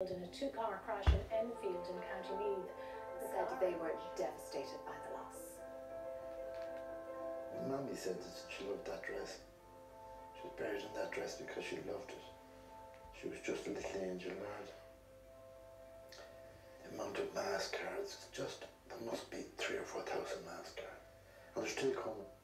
in a two-car crash in Enfield in County Meath. Said they were devastated by the loss. Mummy said that she loved that dress. She was buried in that dress because she loved it. She was just a little angel lad. The amount of mass cards, just, there must be three or four thousand mass cards. And they're still coming.